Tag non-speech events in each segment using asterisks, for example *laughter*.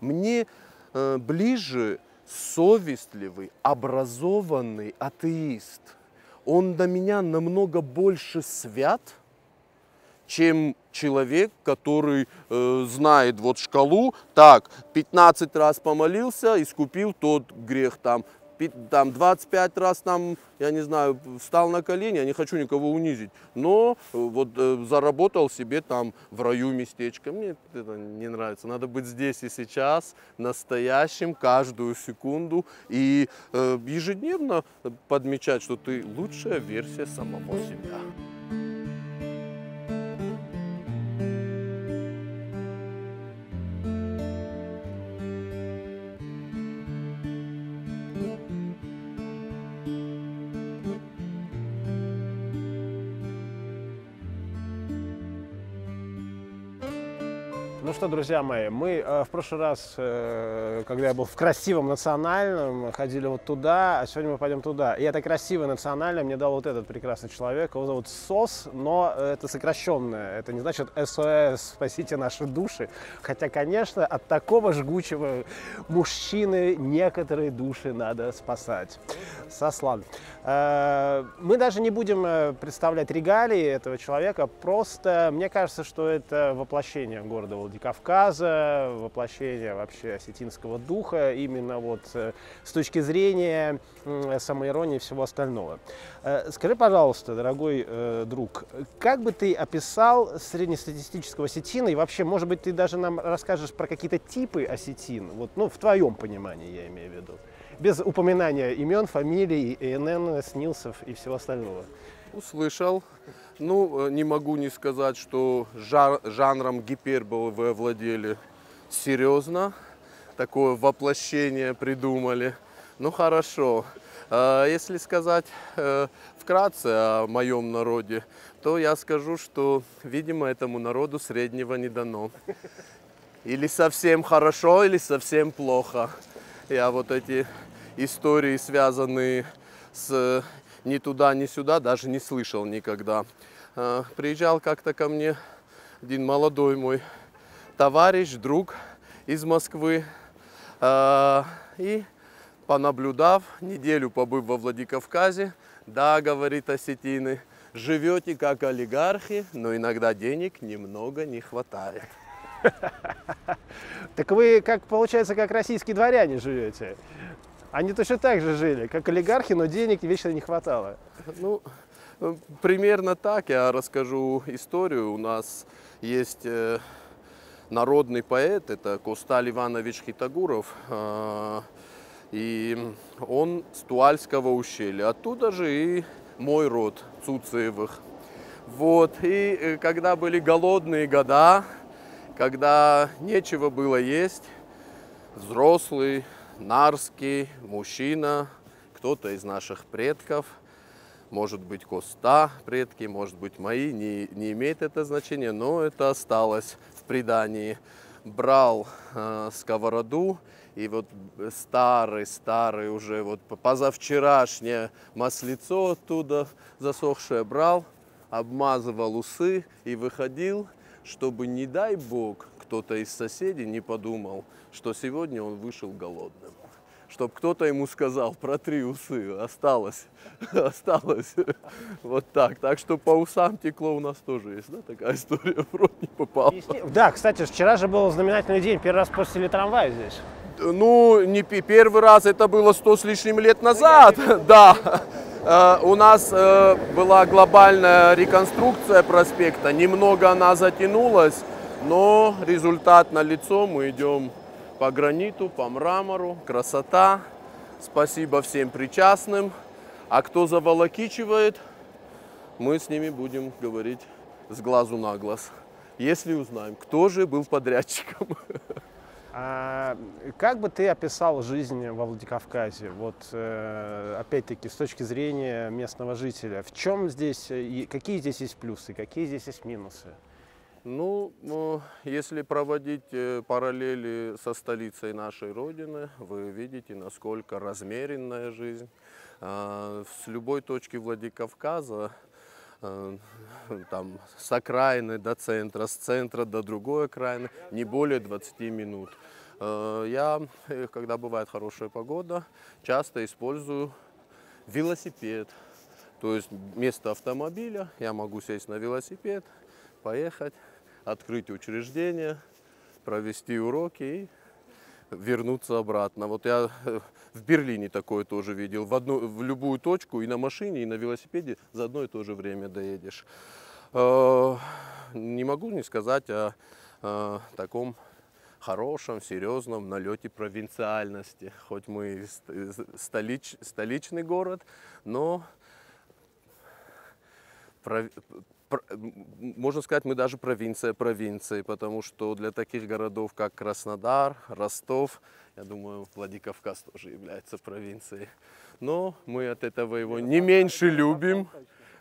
Мне э, ближе совестливый, образованный атеист. Он до меня намного больше свят, чем человек, который э, знает вот шкалу, так, 15 раз помолился, искупил тот грех там, там 25 раз там, я не знаю, встал на колени, я не хочу никого унизить, но э, вот э, заработал себе там в раю местечко. Мне это не нравится. Надо быть здесь и сейчас, настоящим, каждую секунду и э, ежедневно подмечать, что ты лучшая версия самого себя. Что, друзья мои, мы э, в прошлый раз, э, когда я был в красивом национальном, ходили вот туда, а сегодня мы пойдем туда. И это красивое национальное мне дал вот этот прекрасный человек. Его зовут СОС, но это сокращенное. Это не значит СОС, спасите наши души. Хотя, конечно, от такого жгучего мужчины некоторые души надо спасать. Сослан. Э, мы даже не будем э, представлять регалии этого человека, просто мне кажется, что это воплощение города Владикавказа, воплощение вообще осетинского духа, именно вот э, с точки зрения самоиронии и всего остального. Скажи, пожалуйста, дорогой друг, как бы ты описал среднестатистического осетина, и вообще, может быть, ты даже нам расскажешь про какие-то типы осетин, вот, ну, в твоем понимании, я имею в виду без упоминания имен, фамилий, ИНН, СНИЛСов и всего остального. Услышал. Ну, э, не могу не сказать, что жар, жанром гиперболы вы владели серьезно. Такое воплощение придумали. Ну, хорошо. А если сказать э, вкратце о моем народе, то я скажу, что, видимо, этому народу среднего не дано. Или совсем хорошо, или совсем плохо. Я вот эти истории, связанные с ни туда, ни сюда, даже не слышал никогда. А, приезжал как-то ко мне один молодой мой товарищ, друг из Москвы. А, и понаблюдав, неделю побыв во Владикавказе, да, говорит осетины, живете как олигархи, но иногда денег немного не хватает. *laughs* Так вы, как получается, как российские дворяне живете. Они точно так же жили, как олигархи, но денег вечно не хватало. Ну, примерно так я расскажу историю. У нас есть э, народный поэт, это Косталь Иванович Хитагуров. Э, и он с Туальского ущелья. Оттуда же и мой род Цуцеевых. Вот, и э, когда были голодные года, когда нечего было есть, взрослый, нарский мужчина, кто-то из наших предков, может быть Коста предки, может быть мои, не, не имеет это значения, но это осталось в предании. Брал э, сковороду и вот старый-старый уже вот позавчерашнее маслицо оттуда засохшее брал, обмазывал усы и выходил, чтобы, не дай бог, кто-то из соседей не подумал, что сегодня он вышел голодным. Чтобы кто-то ему сказал, протри усы, осталось, *laughs* осталось. Вот так. Так что по усам текло у нас тоже есть, да, такая история, *laughs* в рот не попал. Да, кстати, вчера же был знаменательный день, первый раз после трамвая здесь. Ну, не первый раз, это было сто с лишним лет назад, *laughs* да. Э, у нас э, была глобальная реконструкция проспекта, немного она затянулась, но результат на лицо, мы идем по граниту, по мрамору, красота. Спасибо всем причастным. А кто заволокичивает, мы с ними будем говорить с глазу на глаз. Если узнаем, кто же был подрядчиком. *laughs* А как бы ты описал жизнь во Владикавказе? Вот э, опять-таки с точки зрения местного жителя, в чем здесь, какие здесь есть плюсы, какие здесь есть минусы? Ну, если проводить э, параллели со столицей нашей Родины, вы видите, насколько размеренная жизнь. А, с любой точки Владикавказа, э, *laughs* там, с окраины до центра, с центра до другой окраины, не более 20 минут. Э, Я, э, когда бывает хорошая погода, часто использую велосипед. То есть вместо автомобиля я могу сесть на велосипед, поехать, открыть учреждение, провести уроки и вернуться обратно. Вот я э, в Берлине такое тоже видел. В, одну, в любую точку и на машине, и на велосипеде за одно и то же время доедешь. Э, Не могу не сказать о э, таком хорошем, серьезном налете провинциальности. Хоть мы столич- столичный город, но можно сказать, мы даже провинция провинции, потому что для таких городов, как Краснодар, Ростов, я думаю, Владикавказ тоже является провинцией. Но мы от этого его не меньше любим.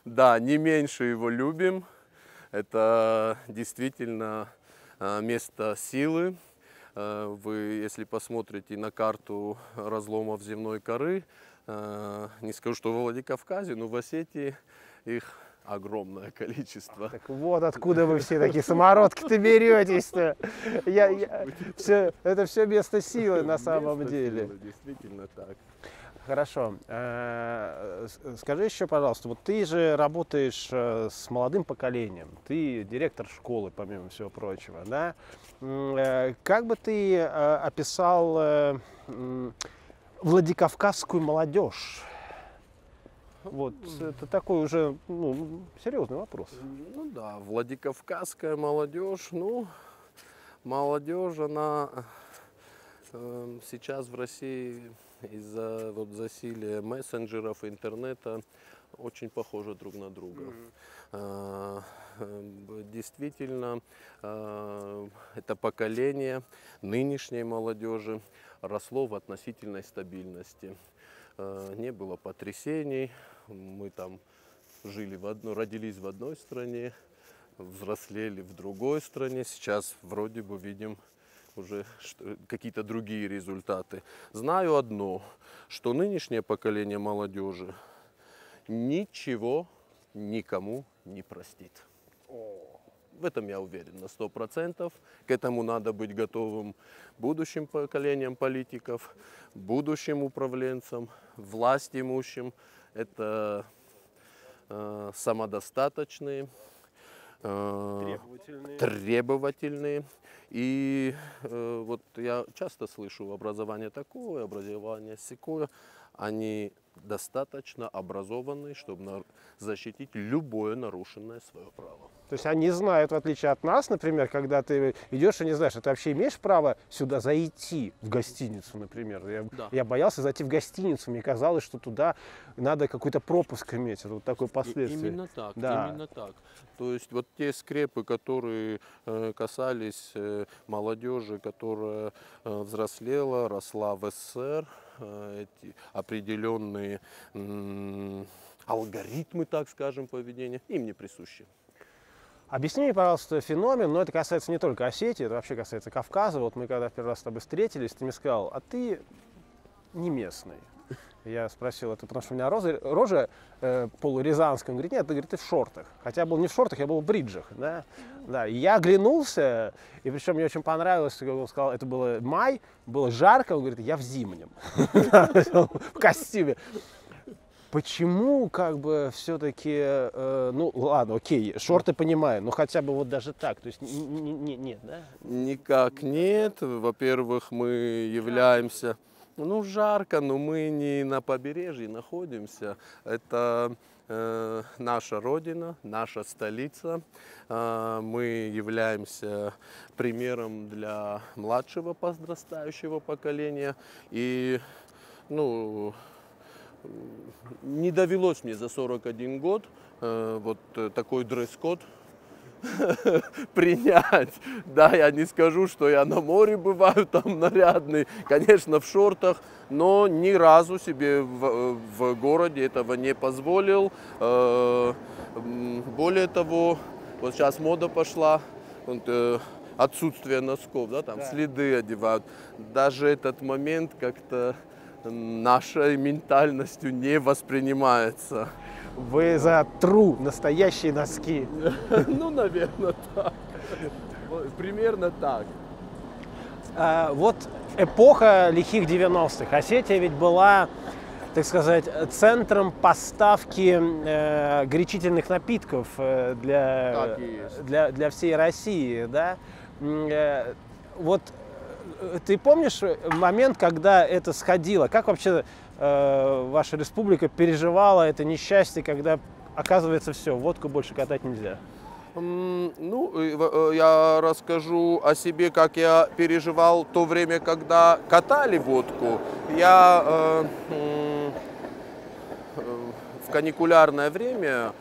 Да, не меньше его любим. Это действительно э, место силы. Э, Вы, если посмотрите на карту разломов земной коры, э, не скажу, что в Владикавказе, но в Осетии их огромное количество. Так вот откуда вы все такие самородки-то беретесь-то. Я, я- всё- это все место силы на самом Место деле. силы, Действительно так. Хорошо. Э, Скажи еще, пожалуйста, вот ты же работаешь э, с молодым поколением, ты директор школы, помимо всего прочего, да? Э, Как бы ты описал Владикавказскую молодежь? Вот это такой уже ну, серьезный вопрос. Ну да, Владикавказская молодежь, ну, молодежь, она э, сейчас в России из-за вот засилия мессенджеров, интернета очень похожа друг на друга. Э, Действительно, э, это поколение нынешней молодежи росло в относительной стабильности. Э, Не было потрясений, мы там жили в одной, родились в одной стране, взрослели в другой стране. Сейчас вроде бы видим уже какие-то другие результаты. Знаю одно, что нынешнее поколение молодежи ничего никому не простит. В этом я уверен на сто процентов. К этому надо быть готовым будущим поколениям политиков, будущим управленцам, власть имущим. Это э, самодостаточные, э, Требовательные. требовательные. И э, вот я часто слышу образование такое, образование секое. Они достаточно образованные, чтобы защитить любое нарушенное свое право. То есть они знают, в отличие от нас, например, когда ты идешь и не знаешь, а ты вообще имеешь право сюда зайти в гостиницу, например. Я, Да. я боялся зайти в гостиницу, мне казалось, что туда надо какой-то пропуск иметь. Это вот такое И- последствие. Именно так, Да. именно так. То есть вот те скрепы, которые э, касались э, молодежи, которая э, взрослела, росла в СССР, эти определенные алгоритмы, так скажем, поведения, им не присущи. Объясни мне, пожалуйста, феномен, но это касается не только Осетии, это вообще касается Кавказа. Вот мы когда в первый раз с тобой встретились, ты мне сказал, а ты не местный. Я спросил, это потому что у меня роза- рожа э, полурязанская. Он говорит, нет, ты, говорит, ты в шортах. Хотя я был не в шортах, я был в бриджах. Да? Да, и я оглянулся, и причем мне очень понравилось, как он сказал, это было май, было жарко, он говорит, я в зимнем, *laughs* в костюме. Почему, как бы, все-таки, ну, ладно, окей, шорты понимаю, но хотя бы вот даже так, то есть, нет, да? Никак нет. Во-первых, мы являемся... Ну, жарко, но мы не на побережье находимся. Это э, наша родина, наша столица. Э, мы являемся примером для младшего подрастающего поколения. И, ну, не довелось мне за 41 год э, вот э, такой дресс-код *laughs* принять. Да, я не скажу, что я на море бываю там нарядный, конечно, в шортах, но ни разу себе в, в городе этого не позволил. Э, Более того, вот сейчас мода пошла, вот, э, отсутствие носков, да, там Да. следы одевают. Даже этот момент как-то нашей ментальностью не воспринимается. Вы за тру настоящие носки. *laughs* Ну, наверное, так. Примерно так. А, вот эпоха лихих 90-х. Осетия ведь была, так сказать, центром поставки э, горячительных напитков э, для, для, для всей России. Да? Э, вот ты помнишь момент, когда это сходило? Как вообще э, ваша республика переживала это несчастье, когда оказывается все, водку больше катать нельзя? Ну, э, я расскажу о себе, как я переживал то время, когда катали водку. Я э, э, в каникулярное время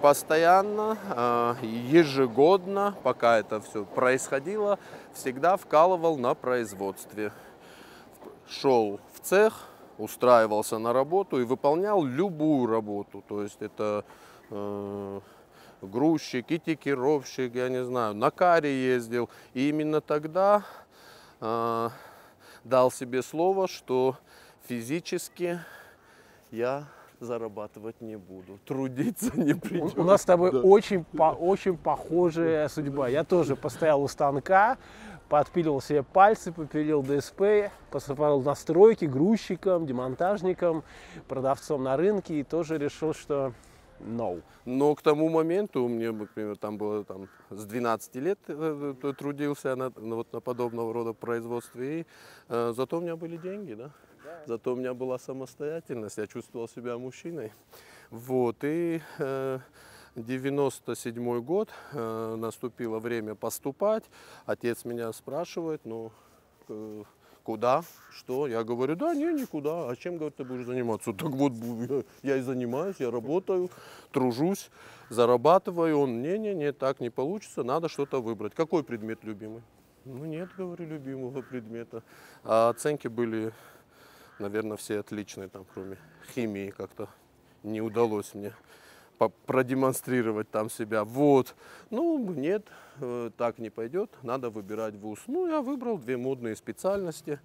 постоянно, э, ежегодно, пока это все происходило, всегда вкалывал на производстве. Шел в цех, устраивался на работу и выполнял любую работу. То есть это э, грузчик, и тикировщик, я не знаю, на каре ездил. И именно тогда э, дал себе слово, что физически я зарабатывать не буду, трудиться не придется. У нас с тобой да. очень, по, очень похожая судьба. Я тоже постоял у станка, подпиливал себе пальцы, попилил ДСП, поступал на стройки грузчиком, демонтажником, продавцом на рынке и тоже решил, что no. Но к тому моменту, мне, например, там было там, с 12 лет э, э, трудился на, вот, на подобного рода производстве, и э, зато у меня были деньги, да? Зато у меня была самостоятельность, я чувствовал себя мужчиной. Вот, и э, 97 год, э, наступило время поступать, отец меня спрашивает, ну, э, куда, что? Я говорю, да, не, никуда. А чем, говорит, ты будешь заниматься? Так вот, я и занимаюсь, я работаю, тружусь, зарабатываю. Он, не-не-не, так не получится, надо что-то выбрать. Какой предмет любимый? Ну, нет, говорю, любимого предмета. А оценки были, наверное, все отличные, там, кроме химии как-то не удалось мне продемонстрировать там себя. Вот. Ну, нет, э, так не пойдет, надо выбирать вуз. Ну, я выбрал две модные специальности.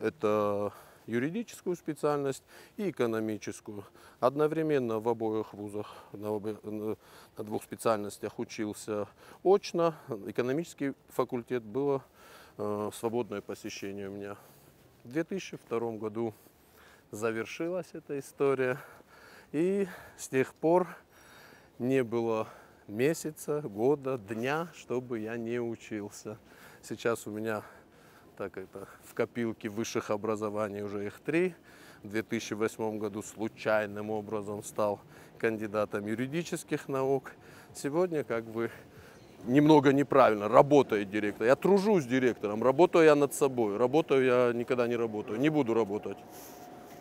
Это юридическую специальность и экономическую. Одновременно в обоих вузах, на, на двух специальностях учился очно. Экономический факультет было э, свободное посещение у меня. В 2002 году завершилась эта история. И с тех пор не было месяца, года, дня, чтобы я не учился. Сейчас у меня так это, в копилке высших образований уже их три. В 2008 году случайным образом стал кандидатом юридических наук. Сегодня как бы немного неправильно, работает директор. Я тружусь директором, работаю я над собой, работаю я никогда не работаю, не буду работать.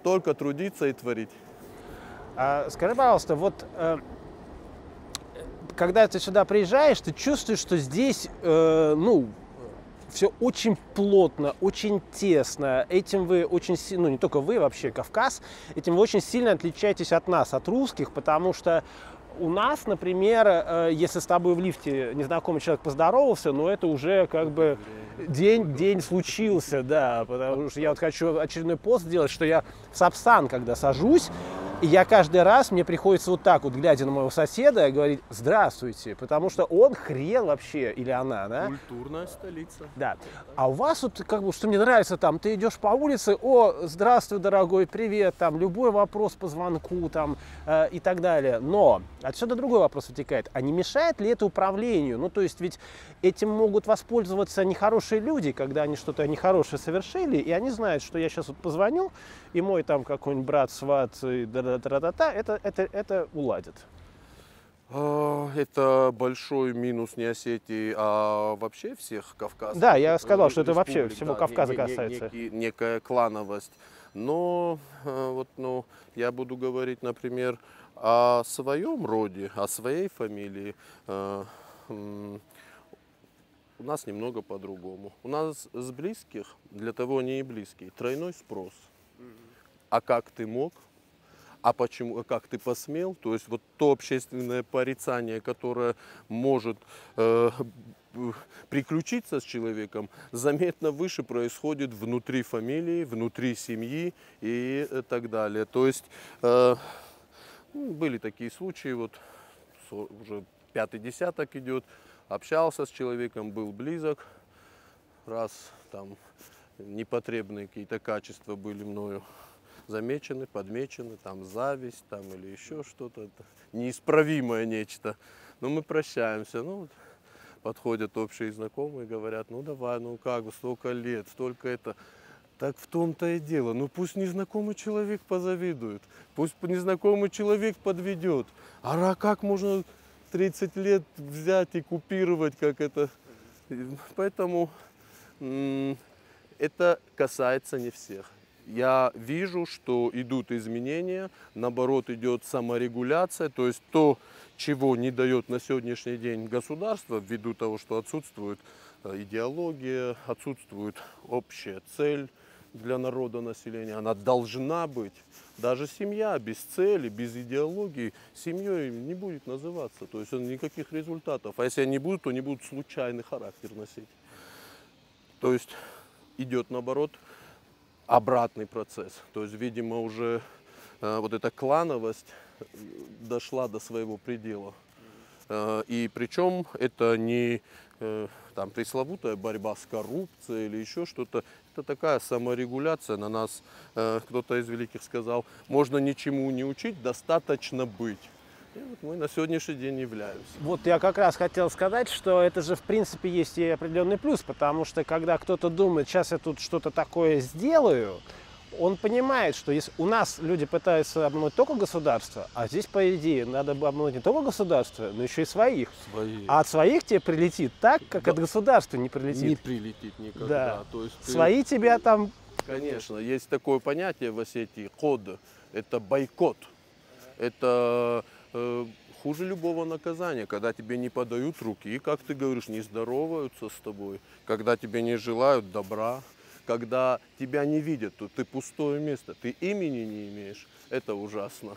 Только трудиться и творить. А, скажи, пожалуйста, вот э, когда ты сюда приезжаешь, ты чувствуешь, что здесь, э, ну, все очень плотно, очень тесно. Этим вы очень сильно, ну не только вы, вообще Кавказ, этим вы очень сильно отличаетесь от нас, от русских, потому что у нас, например, э, если с тобой в лифте незнакомый человек поздоровался, ну это уже как бы день, день случился, да, потому что я вот хочу очередной пост сделать, что я в Сапсан, когда сажусь, и я каждый раз, мне приходится вот так вот, глядя на моего соседа, говорить «здравствуйте», потому что он хрен вообще, или она, да? Культурная столица. Да. А у вас вот, как бы, что мне нравится, там, ты идешь по улице, о, здравствуй, дорогой, привет, там, любой вопрос по звонку, там, э, и так далее. Но отсюда другой вопрос вытекает. А не мешает ли это управлению? Ну, то есть ведь этим могут воспользоваться нехорошие люди, когда они что-то нехорошее совершили, и они знают, что я сейчас вот позвоню, и мой там какой-нибудь брат, сват, и да тра-та-та, это, это, это уладит. А, это большой минус не Осетии, а вообще всех Кавказов. Да, я сказал, что это вообще всего да, Кавказа не, не, касается. Некий, некая клановость. Но э, вот, ну, я буду говорить, например, о своем роде, о своей фамилии. Э, у нас немного по-другому. У нас с близких, для того они и близкие, тройной спрос. А как ты мог? а почему, а как ты посмел, то есть вот то общественное порицание, которое может э, приключиться с человеком, заметно выше происходит внутри фамилии, внутри семьи и э, так далее. То есть э, ну, были такие случаи, вот уже пятый десяток идет, общался с человеком, был близок, раз там непотребные какие-то качества были мною замечены, подмечены, там зависть там или еще что-то, неисправимое нечто. Но мы прощаемся. Ну, вот подходят общие знакомые, говорят, ну давай, ну как столько лет, столько это. Так в том-то и дело. Ну пусть незнакомый человек позавидует, пусть незнакомый человек подведет. А как можно 30 лет взять и купировать, как это? Поэтому это касается не всех. Я вижу, что идут изменения, наоборот идет саморегуляция, то есть то, чего не дает на сегодняшний день государство, ввиду того, что отсутствует э, идеология, отсутствует общая цель для народа, населения. Она должна быть. Даже семья без цели, без идеологии, семьей не будет называться. То есть никаких результатов. А если они будут, то они будут случайный характер носить. То есть идет наоборот обратный процесс. То есть, видимо, уже э, вот эта клановость дошла до своего предела. Э, и причем это не э, там пресловутая борьба с коррупцией или еще что-то. Это такая саморегуляция на нас. Э, кто-то из великих сказал, можно ничему не учить, достаточно быть. И вот мы на сегодняшний день являемся. Вот я как раз хотел сказать, что это же в принципе есть и определенный плюс, потому что когда кто-то думает, сейчас я тут что-то такое сделаю, он понимает, что если у нас люди пытаются обмануть только государство, а здесь, по идее, надо бы обмануть не только государство, но еще и своих. Свои. А от своих тебе прилетит так, как да. от государства не прилетит. Не прилетит никогда. Да. То есть Свои ты... тебя там... Конечно, есть такое понятие в Осетии, код, это бойкот. Это хуже любого наказания, когда тебе не подают руки, как ты говоришь, не здороваются с тобой, когда тебе не желают добра, когда тебя не видят, то ты пустое место, ты имени не имеешь, это ужасно.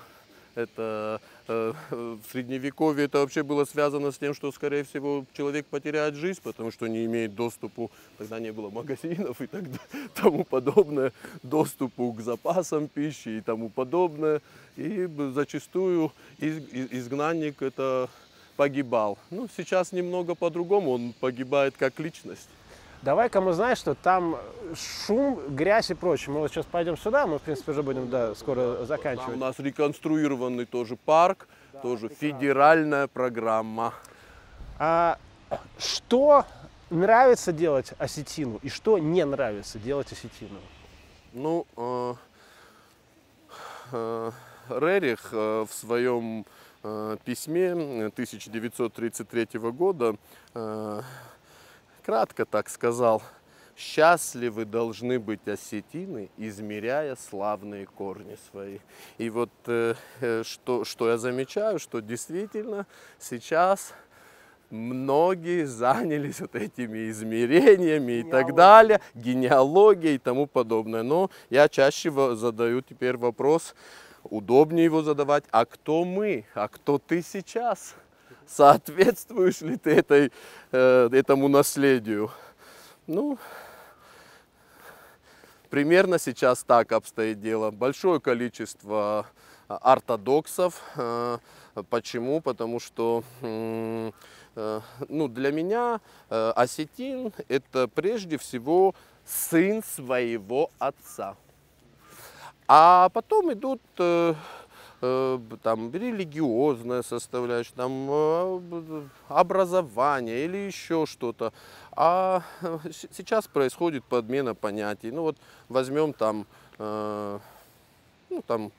Это э, в средневековье это вообще было связано с тем, что, скорее всего, человек потеряет жизнь, потому что не имеет доступу, тогда не было магазинов и так тому подобное, доступу к запасам пищи и тому подобное. И зачастую из, изгнанник это погибал. Ну, сейчас немного по-другому, он погибает как личность. Давай-ка мы знаешь, что там шум, грязь и прочее. Мы вот сейчас пойдем сюда, мы, в принципе, уже будем да, скоро заканчивать. Там у нас реконструированный тоже парк, да, тоже федеральная программа. А что нравится делать осетину и что не нравится делать осетину? Ну, э, э, Рерих э, в своем э, письме 1933 года э, кратко так сказал, счастливы должны быть осетины, измеряя славные корни свои. И вот э, э, что, что я замечаю, что действительно сейчас многие занялись вот этими измерениями и так далее, генеалогией и тому подобное. Но я чаще задаю теперь вопрос, удобнее его задавать, а кто мы, а кто ты сейчас? Соответствуешь ли ты этой, э, этому наследию. Ну, примерно сейчас так обстоит дело. Большое количество ортодоксов. Э, почему? Потому что э, ну, для меня осетин это прежде всего сын своего отца. А потом идут Э, там религиозная составляющая, там э, образование или еще что-то. А *laughs* э, сейчас происходит подмена понятий. Ну вот возьмем там, ну там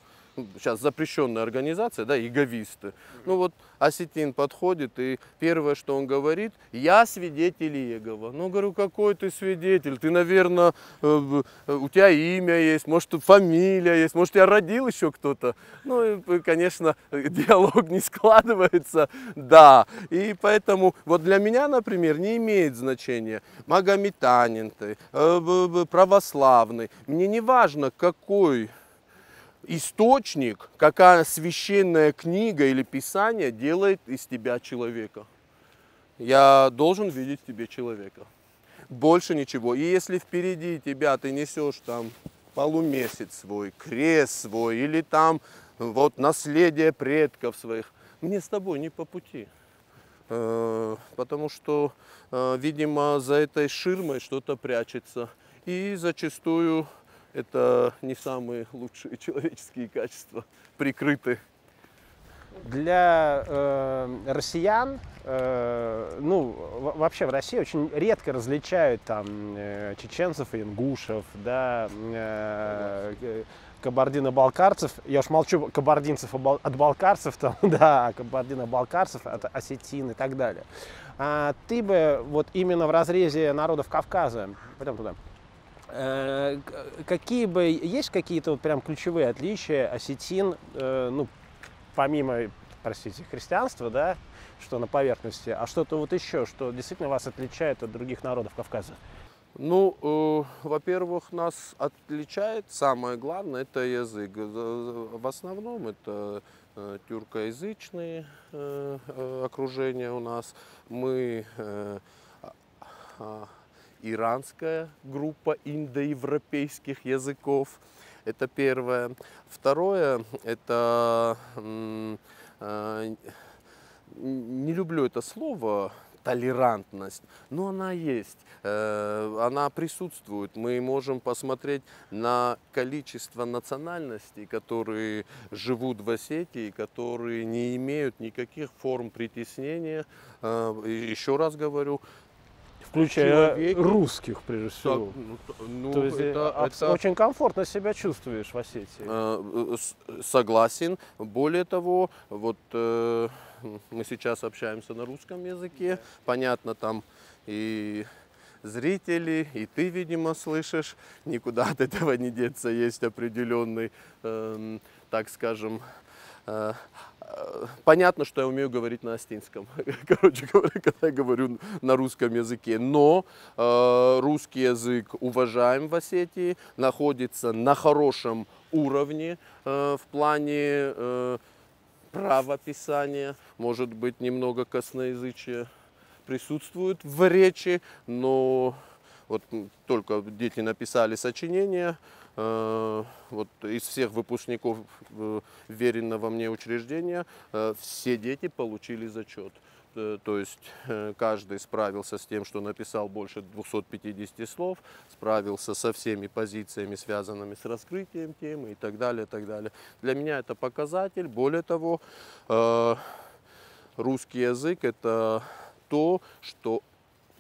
сейчас запрещенная организация, да, иговисты. Ну вот осетин подходит, и первое, что он говорит, я свидетель Иегова. Ну, говорю, какой ты свидетель? Ты, наверное, э, у тебя имя есть, может, фамилия есть, может, я родил еще кто-то. Ну, и, конечно, *laughs* диалог не складывается, да. И поэтому вот для меня, например, не имеет значения, магометанин ты, э, православный. Мне не важно, какой источник, какая священная книга или писание делает из тебя человека. Я должен видеть в тебе человека. Больше ничего. И если впереди тебя ты несешь там полумесяц свой, крест свой, или там вот наследие предков своих, мне с тобой не по пути. Э, потому что, э, видимо, за этой ширмой что-то прячется. И зачастую это не самые лучшие *laughs* человеческие качества прикрыты. Для э, россиян, э, ну, вообще в России очень редко различают там э, чеченцев и ингушев, да, э, кабардино-балкарцев. Я уж молчу кабардинцев от балкарцев, там, *laughs* да, а кабардино-балкарцев от осетин и так далее. А ты бы вот именно в разрезе народов Кавказа, пойдем туда, Какие бы есть какие-то вот прям ключевые отличия осетин, э, ну помимо, простите, христианства, да, что на поверхности, а что-то вот еще, что действительно вас отличает от других народов Кавказа? Ну, э, во-первых, нас отличает самое главное это язык. Э, В основном это э, тюркоязычные э, э, окружения у нас. Мы э, а- а, иранская группа индоевропейских языков. Это первое. Второе, это э, не люблю это слово толерантность, но она есть, э, она присутствует. Мы можем посмотреть на количество национальностей, которые живут в Осетии, которые не имеют никаких форм притеснения. Э, Еще раз говорю, Включая Человеки. русских, прежде так, всего. ну, т- ну, То есть э, это- это- очень комфортно себя чувствуешь в Осетии. Э, с- Согласен. Более того, вот э, мы сейчас общаемся на русском языке. Понятно, там и зрители, и ты, видимо, слышишь. Никуда от этого не деться. Есть определенный, эм, так скажем, э, э, Понятно, что я умею говорить на астинском, *laughs* короче говоря, когда я говорю на русском языке. Но э, русский язык уважаем в Осетии, находится на хорошем уровне э, в плане э, правописания, может быть, немного косноязычия присутствует в речи, но вот только дети написали сочинение, вот из всех выпускников э, веренного мне учреждения э, все дети получили зачет. Э, То есть э, каждый справился с тем, что написал больше 250 слов, справился со всеми позициями, связанными с раскрытием темы и так далее, и так далее. Для меня это показатель. Более того, э, русский язык это то, что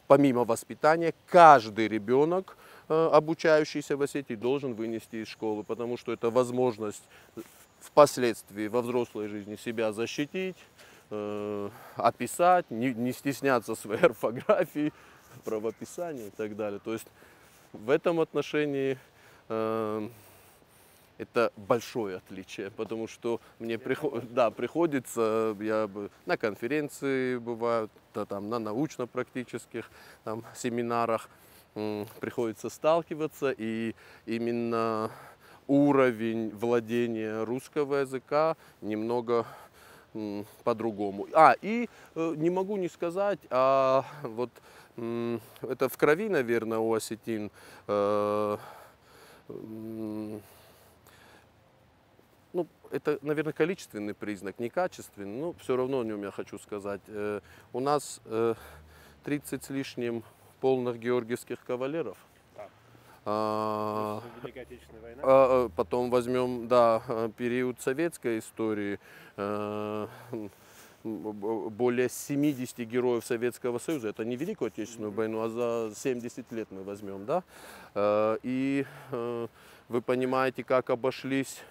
помимо воспитания каждый ребенок, э, обучающийся в Осетии, должен вынести из школы, потому что это возможность впоследствии во взрослой жизни себя защитить, э, описать, не, не стесняться своей *laughs* орфографии, правописания и так далее. То есть в этом отношении э, это большое отличие, потому что мне прихо- да, приходится, я на конференции бывают, да, там, на научно-практических семинарах приходится сталкиваться, и именно уровень владения русского языка немного по-другому. А, и э, не могу не сказать, а вот это в крови, наверное, у осетин. э, ну, это, наверное, количественный признак, не качественный, но все равно о нем я хочу сказать. Э, у нас э, 30 с лишним полных георгиевских кавалеров. А, а, э, Потом возьмем, да, период советской истории. э, Более 70 героев Советского Союза. Это не Великую Отечественную войну, а за 70 лет мы возьмем, да. Э, И э, вы понимаете, как обошлись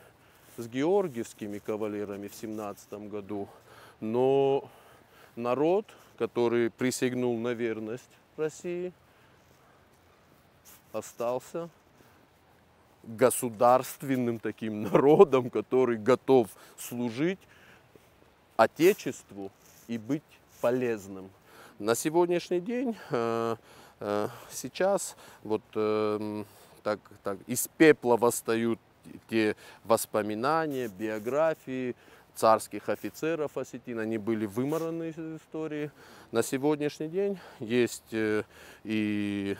с георгиевскими кавалерами в 17 году. Но народ, который присягнул на верность России, остался государственным таким *laughs* народом, который готов служить Отечеству и быть полезным. На сегодняшний день, э, э, сейчас, вот э, м, так, так, из пепла восстают те воспоминания, биографии царских офицеров осетин, они были вымораны из истории. На сегодняшний день есть э, и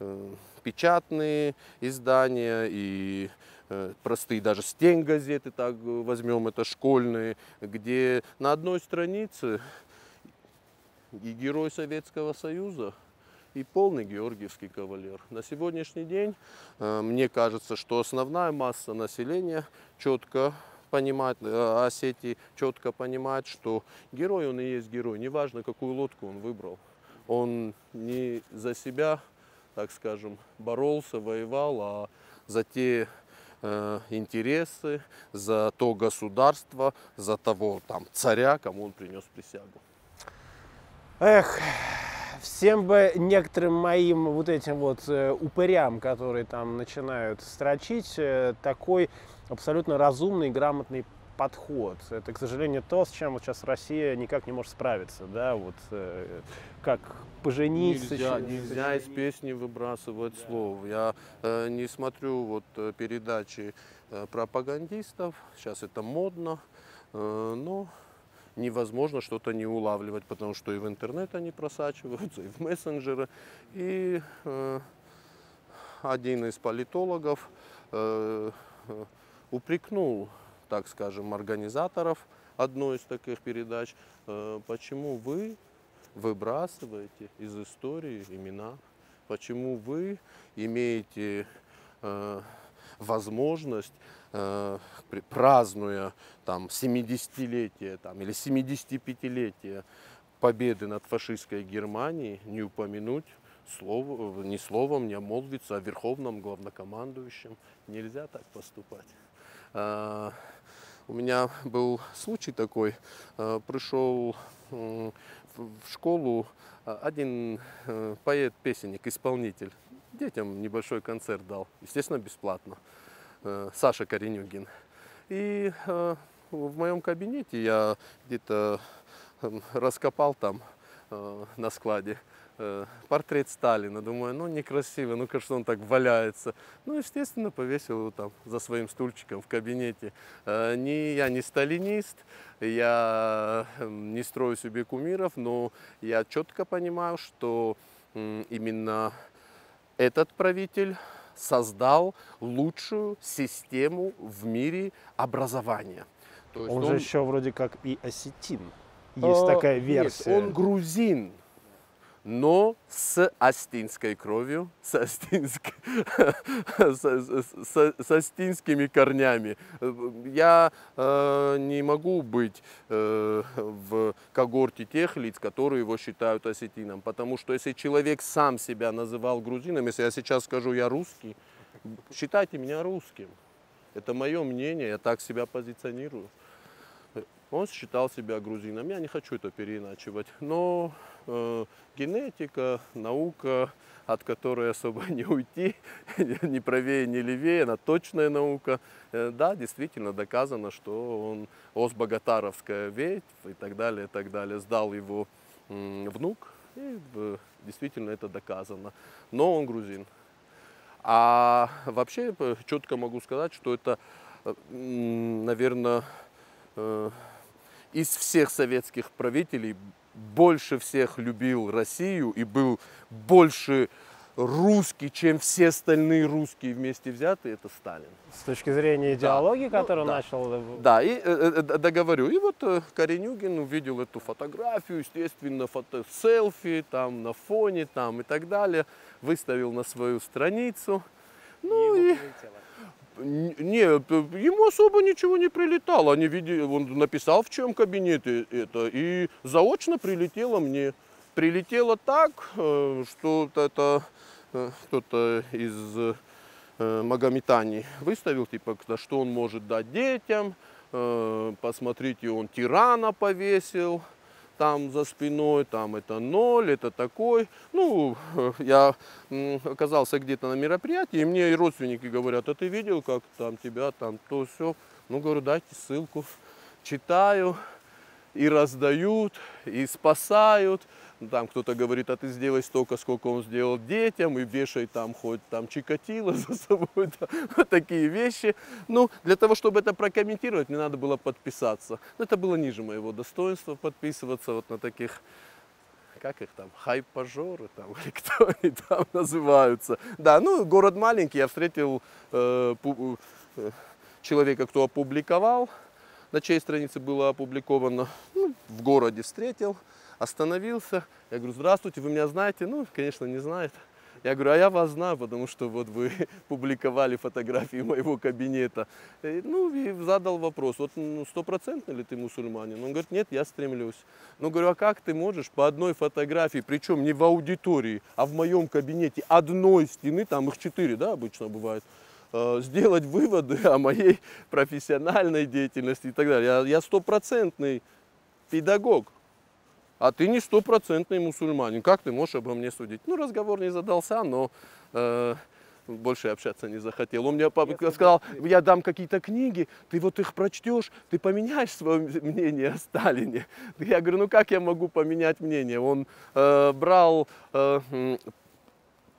э, печатные издания, и э, простые даже стень газеты, так возьмем, это школьные, где на одной странице и Герой Советского Союза, и полный георгиевский кавалер. На сегодняшний день мне кажется, что основная масса населения четко понимает, э, Осетии четко понимает, что герой он и есть герой, неважно какую лодку он выбрал. Он не за себя, так скажем, боролся, воевал, а за те э, интересы, за то государство, за того там царя, кому он принес присягу. Эх, всем бы некоторым моим вот этим вот э, упырям, которые там начинают строчить, э, такой абсолютно разумный, грамотный подход. Это, к сожалению, то, с чем вот сейчас Россия никак не может справиться, да, вот э, как поженить. Нельзя, нельзя из песни выбрасывать да. слов. Я э, не смотрю вот э, передачи э, пропагандистов, сейчас это модно, э, но невозможно что-то не улавливать, потому что и в интернет они просачиваются, и в мессенджеры. И э, один из политологов э, э упрекнул так скажем, организаторов одной из таких передач, э, почему вы выбрасываете из истории имена, почему вы имеете э, возможность, э, празднуя там 70-летие там, или 75-летие победы над фашистской Германией, не упомянуть слово, ни словом не обмолвиться о верховном главнокомандующем. Нельзя так поступать. А, у меня был случай такой. Э, Пришел в школу а, один э, поэт-песенник, исполнитель. Детям небольшой концерт дал, естественно, бесплатно. Э, Саша Коренюгин. И в моем кабинете я где-то раскопал там на складе Э, портрет Сталина. Думаю, ну некрасиво, ну кажется, он так валяется. Ну, естественно, повесил его там за своим стульчиком в кабинете. Э, не, я не сталинист, я эм, не строю себе кумиров, но я четко понимаю, что именно этот правитель создал лучшую систему в мире образования. То есть он, он же еще вроде как и осетин. Есть а, такая версия. Нет, он грузин но с астинской кровью, с, астинск... *laughs* с, с, с астинскими корнями. Я э, не могу быть э, в когорте тех лиц, которые его считают осетином, потому что если человек сам себя называл грузином, если я сейчас скажу «я русский», считайте меня русским. Это мое мнение, я так себя позиционирую. Он считал себя грузином. Я не хочу это переиначивать. Но генетика, наука, от которой особо не уйти, *laughs* ни правее, ни левее, она точная наука. Э, да, действительно доказано, что он Осбогатаровская ветвь и так далее, и так далее. Сдал его э, внук, и э, действительно это доказано. Но он грузин. А вообще э, четко могу сказать, что это, э, наверное, э, из всех советских правителей больше всех любил Россию и был больше русский, чем все остальные русские вместе взятые, это Сталин. С точки зрения идеологии, да. которую ну, да. начал... Да, и э, э, договорю. И вот э, Коренюгин увидел эту фотографию, естественно, фото селфи там на фоне там и так далее, выставил на свою страницу. Ну и... и нет, ему особо ничего не прилетало. Они видели, он написал, в чем кабинет это, и заочно прилетело мне. Прилетело так, э, что это э, кто-то из э, Магометани выставил, типа, что он может дать детям. Посмотрите, он тирана повесил там за спиной, там это ноль, это такой. Ну, *laughs* я оказался где-то на мероприятии, и мне и родственники говорят, а ты видел, как там тебя, там то все. Ну, говорю, дайте ссылку. Читаю, и раздают, и спасают. Там кто-то говорит, а ты сделай столько, сколько он сделал детям, и вешай там хоть там Чикатило за собой, *laughs* да, вот такие вещи. Ну, для того, чтобы это прокомментировать, мне надо было подписаться. Но это было ниже моего достоинства подписываться вот на таких как их там, хайпажоры там, *laughs* или кто они там называются. Да, ну, город маленький, я встретил э, э, человека, кто опубликовал, на чьей странице было опубликовано, ну, в городе встретил, остановился. Я говорю, здравствуйте, вы меня знаете? Ну, конечно, не знает. Я говорю, а я вас знаю, потому что вот вы *laughs* публиковали фотографии моего кабинета. И, ну, и задал вопрос, вот ну, стопроцентно ли ты мусульманин? Он говорит, нет, я стремлюсь. Ну, говорю, а как ты можешь по одной фотографии, причем не в аудитории, а в моем кабинете одной стены, там их четыре, да, обычно бывает, э, сделать выводы о моей профессиональной деятельности и так далее. Я стопроцентный педагог. А ты не стопроцентный мусульманин. Как ты можешь обо мне судить? Ну, разговор не задался, но э, больше общаться не захотел. Он мне папа сказал, я дам какие-то книги, ты вот их прочтешь, ты поменяешь свое мнение о Сталине. *laughs* Я говорю, ну как я могу поменять мнение? Он э, брал э,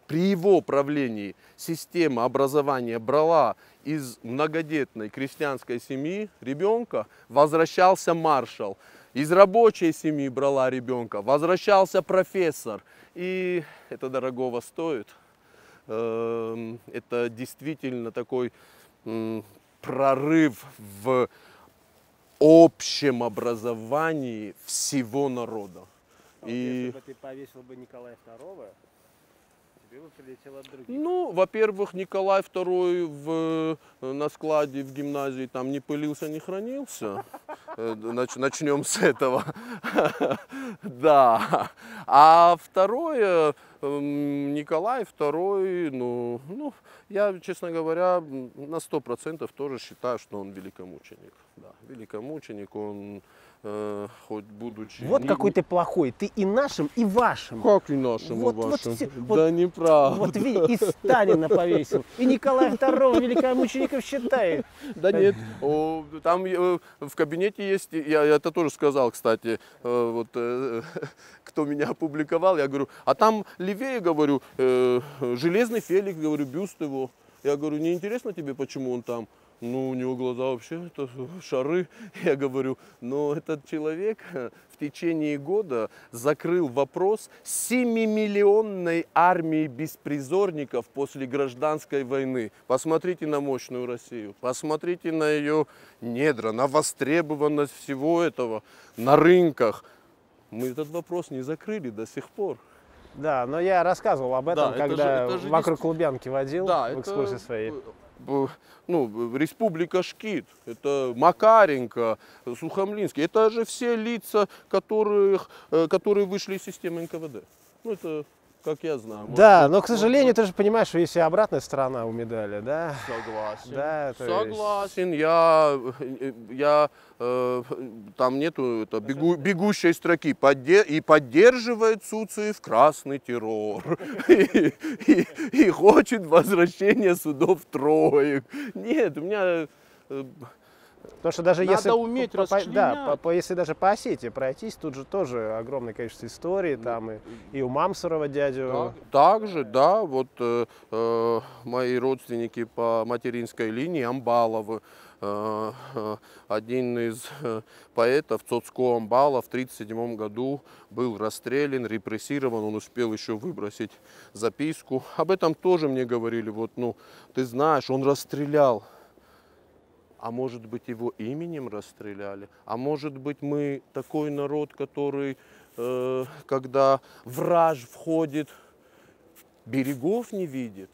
при его правлении система образования брала из многодетной крестьянской семьи ребенка, возвращался маршал. Из рабочей семьи брала ребенка, возвращался профессор. И это дорогого стоит. Эм, это действительно такой прорыв в общем образовании всего народа. А и... Если бы ты повесил бы Николая II, Ну, во-первых, Николай II в, на складе в гимназии там не пылился, не хранился. Э, начнем с этого. *laughs* Да. А второе, эм, Николай II, ну, ну, я, честно говоря, на сто процентов тоже считаю, что он великомученик. Да, великомученик, он э, хоть будучи... Вот не... какой ты плохой, ты и нашим, и вашим. Как и нашим, вот, и вашим? Вот, вот, да неправда. Вот видишь, и Сталина повесил, и Николая II великомучеников считает. Да нет, о, там э, в кабинете есть, я, я это тоже сказал, кстати, э, вот э, *laughs* кто меня опубликовал, я говорю, а там левее, говорю, э, железный Феликс, говорю, бюст его. Я говорю, не интересно тебе, почему он там? Ну, у него глаза вообще это шары. *laughs* Я говорю, но этот человек в течение года закрыл вопрос 7-миллионной армии беспризорников после гражданской войны. Посмотрите на мощную Россию, посмотрите на ее недра, на востребованность всего этого на рынках. Мы этот вопрос не закрыли до сих пор. Да, но я рассказывал об этом, да, когда это же, это же вокруг Лубянки водил да, в экскурсии это... своей ну, Республика Шкит, это Макаренко, Сухомлинский. Это же все лица, которых, э, которые вышли из системы НКВД. Ну, это как я знаю. Да, быть, но, к сожалению, ты же понимаешь, что есть и обратная сторона у медали, да? Согласен. Да, Согласен. Есть... Я, я э, там нету это, бегу, бегущей строки. Подде, и поддерживает Суциев красный террор. *laughs* И, и, и хочет возвращения судов троек. Нет, у меня э, Потому что даже Надо если, уметь по, да, по, по, если даже по Осетии пройтись, тут же тоже огромное количество историй, ну, там и, и у Мамсурова дядю. Да, также, да, вот э, э, мои родственники по материнской линии Амбаловы, э, э, один из э, поэтов Цоцко Амбала в 1937 году был расстрелян, репрессирован, он успел еще выбросить записку. Об этом тоже мне говорили, вот, ну, ты знаешь, он расстрелял а может быть его именем расстреляли, а может быть мы такой народ, который, э, когда враж входит, берегов не видит.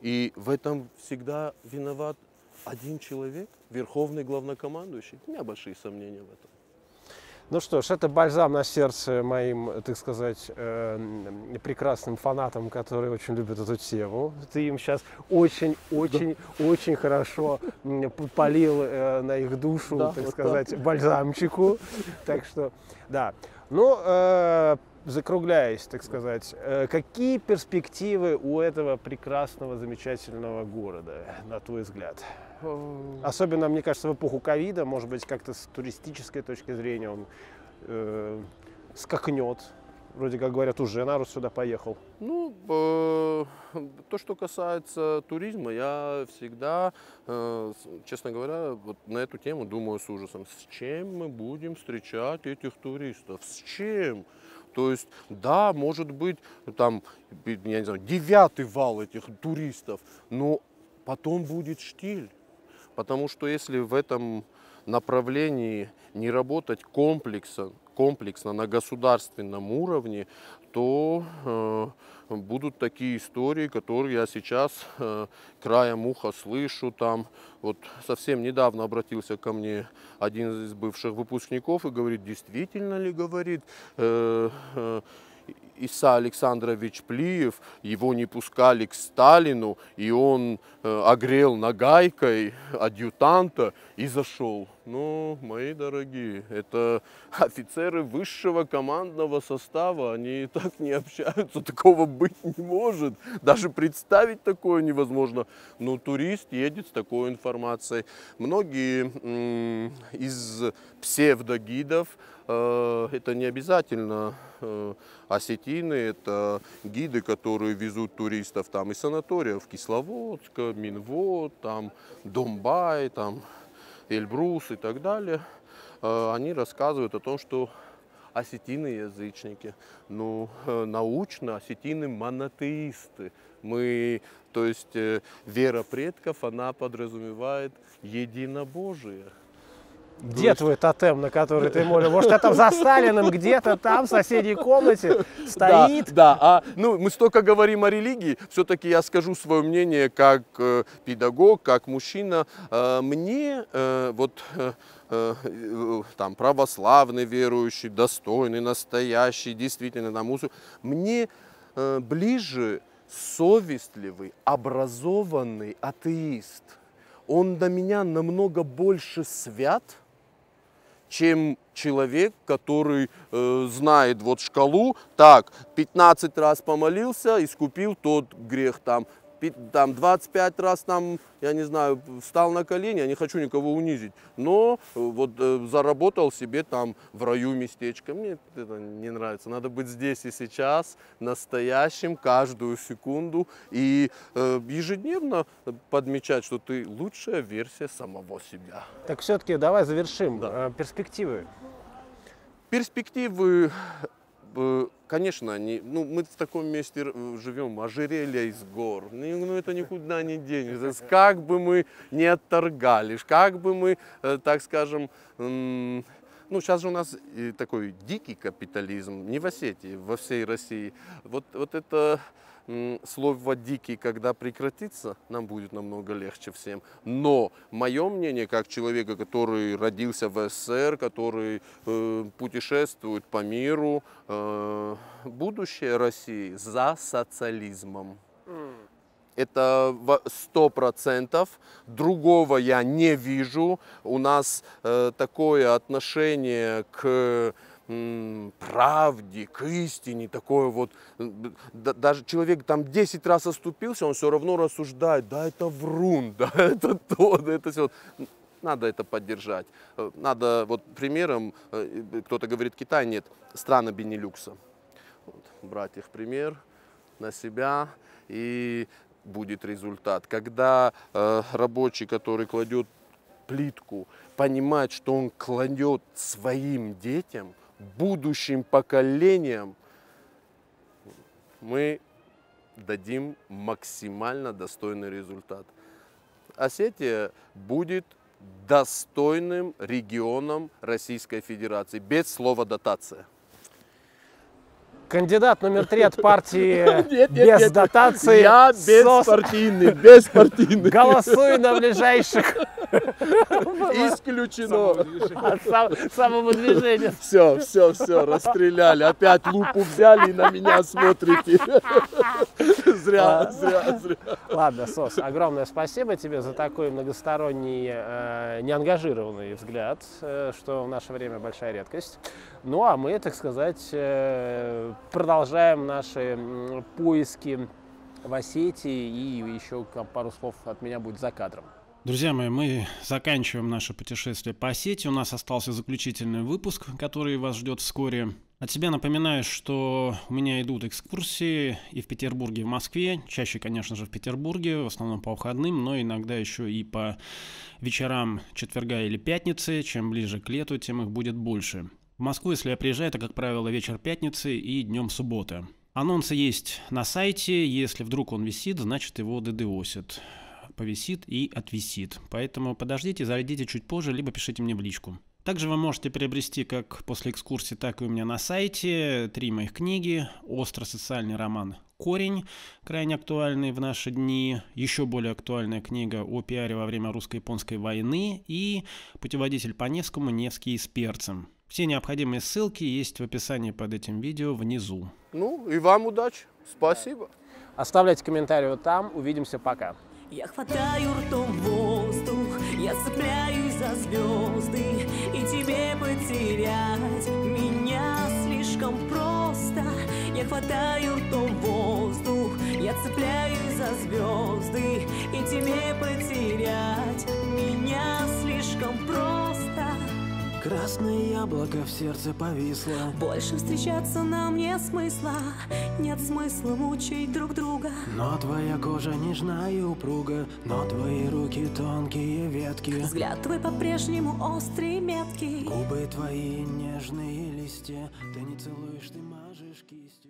И в этом всегда виноват один человек, верховный главнокомандующий. У меня большие сомнения в этом. Ну что ж, это бальзам на сердце моим, так сказать, э, прекрасным фанатам, которые очень любят эту тему. Ты им сейчас очень-очень-очень да. очень хорошо полил э, на их душу, да, так вот сказать, так. бальзамчику. Так что, да. Ну, э, закругляясь, так сказать, э, какие перспективы у этого прекрасного, замечательного города, на твой взгляд? Особенно, мне кажется, в эпоху ковида, может быть, как-то с туристической точки зрения он э, скакнет. Вроде как говорят, уже народ сюда поехал. Ну, э, то, что касается туризма, я всегда, э, честно говоря, вот на эту тему думаю с ужасом. С чем мы будем встречать этих туристов? С чем? То есть, да, может быть, там, я не знаю, девятый вал этих туристов, но потом будет штиль. Потому что если в этом направлении не работать комплексно, комплексно на государственном уровне, то э, будут такие истории, которые я сейчас э, краем уха слышу. Там вот совсем недавно обратился ко мне один из бывших выпускников и говорит, действительно ли, говорит, э, э, Иса Александрович Плиев, его не пускали к Сталину, и он э, огрел нагайкой адъютанта и зашел. Ну, мои дорогие, это офицеры высшего командного состава, они так не общаются, *laughs* такого быть не может. Даже представить такое невозможно. Но турист едет с такой информацией. Многие из псевдогидов, э, это не обязательно э, осетины, это гиды, которые везут туристов там из санаториев Кисловодска, Минвод, там Домбай, там Эльбрус и так далее. Э, они рассказывают о том, что осетины язычники. Ну, э, научно осетины монотеисты. Мы, то есть э, вера предков, она подразумевает единобожие. Где твой тотем, на который ты молишь? Может, это за Сталиным где-то там, в соседней комнате стоит? Да, да. А, ну, мы столько говорим о религии, все-таки я скажу свое мнение как э, педагог, как мужчина. Э, мне э, вот э, э, там православный верующий, достойный, настоящий, действительно на музыку, мне э, ближе совестливый, образованный атеист. Он до меня намного больше свят, чем человек, который э, знает вот шкалу, так, 15 раз помолился, искупил тот грех там, там 25 раз там, я не знаю, встал на колени, я не хочу никого унизить, но э, вот э, заработал себе там в раю местечко. Мне это не нравится. Надо быть здесь и сейчас, настоящим, каждую секунду и э, ежедневно подмечать, что ты лучшая версия самого себя. Так все-таки давай завершим. Да. Э, перспективы. Перспективы конечно, они, ну, мы в таком месте живем, ожерелья из гор, ну, ну это никуда не денется. Как бы мы не отторгали, как бы мы, э, так скажем, ну, сейчас же у нас такой дикий капитализм, не в Осетии, во всей России. Вот, вот это слово «дикий», когда прекратится, нам будет намного легче всем. Но мое мнение, как человека, который родился в СССР, который э, путешествует по миру, э, будущее России за социализмом. Это сто процентов. Другого я не вижу. У нас э, такое отношение к правде, к истине, такое вот, даже человек там 10 раз оступился, он все равно рассуждает, да это врун, *laughs* да это то, да это все. Надо это поддержать. Э, надо, вот примером, э, кто-то говорит, Китай нет, страны Бенилюкса. Вот, брать их пример на себя и будет результат. Когда э, рабочий, который кладет плитку, понимает, что он кладет своим детям, будущим поколениям мы дадим максимально достойный результат. Осетия будет достойным регионом Российской Федерации, без слова дотация. Кандидат номер три от партии *laughs* нет, без нет, дотации. Я беспартийный, беспартийный. Голосуй на ближайших *laughs* Исключено. Самого движения. Все, все, все, расстреляли. Опять лупу взяли и на меня смотрите. Зря, зря, зря. Ладно, Сос, огромное спасибо тебе за такой многосторонний, э, неангажированный взгляд, э, что в наше время большая редкость. Ну, а мы, так сказать, э, продолжаем наши поиски в Осетии, и еще пару слов от меня будет за кадром. Друзья мои, мы заканчиваем наше путешествие по сети. У нас остался заключительный выпуск, который вас ждет вскоре. От себя напоминаю, что у меня идут экскурсии и в Петербурге, и в Москве. Чаще, конечно же, в Петербурге, в основном по выходным, но иногда еще и по вечерам четверга или пятницы. Чем ближе к лету, тем их будет больше. В Москву, если я приезжаю, это, как правило, вечер пятницы и днем субботы. Анонсы есть на сайте. Если вдруг он висит, значит его ддосит повисит и отвисит. Поэтому подождите, зайдите чуть позже, либо пишите мне в личку. Также вы можете приобрести как после экскурсии, так и у меня на сайте три моих книги. Остро-социальный роман «Корень», крайне актуальный в наши дни. Еще более актуальная книга о пиаре во время русско-японской войны. И путеводитель по Невскому «Невский с перцем». Все необходимые ссылки есть в описании под этим видео внизу. Ну, и вам удачи. Спасибо. Оставляйте комментарии вот там. Увидимся. Пока. Я хватаю ртом воздух, я цепляюсь за звезды, и тебе потерять меня слишком просто. Я хватаю ртом воздух, я цепляюсь за звезды, и тебе потерять меня слишком просто. Красное яблоко в сердце повисло Больше встречаться нам нет смысла, нет смысла мучить друг друга. Но твоя кожа нежная и упруга Но твои руки тонкие ветки Взгляд твой по-прежнему острый меткий. Губы твои нежные листья Ты не целуешь, ты мажешь кистью